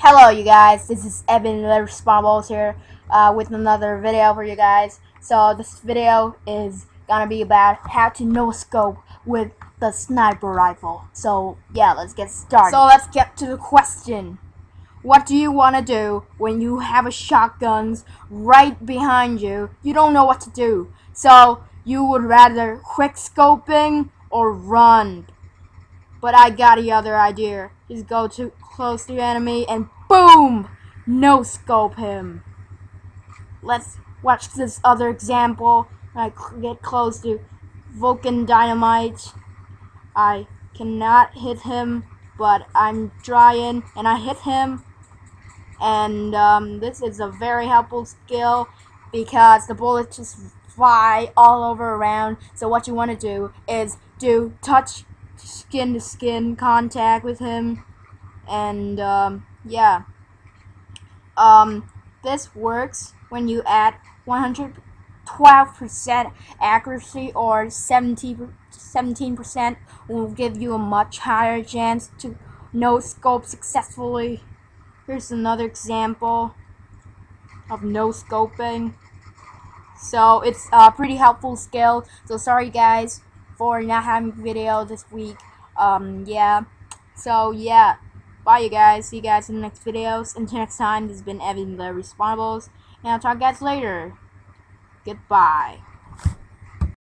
Hello you guys, this is Evin Respawnables here uh, with another video for you guys. So this video is gonna be about how to no scope with the sniper rifle. So yeah, let's get started. So let's get to the question. What do you want to do when you have a shotguns right behind you? You don't know what to do. So you would rather quick scoping or run. But I got the other idea. Just go too close to enemy and boom! No scope him. Let's watch this other example. I get close to Vulcan Dynamite. I cannot hit him, but I'm trying, and I hit him. And um, this is a very helpful skill because the bullets just fly all over around. So what you want to do is do touch skin to skin contact with him. And um, yeah. Um, this works when you add 112% accuracy or 17% will give you a much higher chance to no scope successfully. Here's another example of no scoping so it's a pretty helpful skill. So sorry guys for not having video this week. Um, yeah. So, yeah. Bye, you guys. See you guys in the next videos. Until next time, this has been Evin the Respawnables. And I'll talk to you guys later. Goodbye.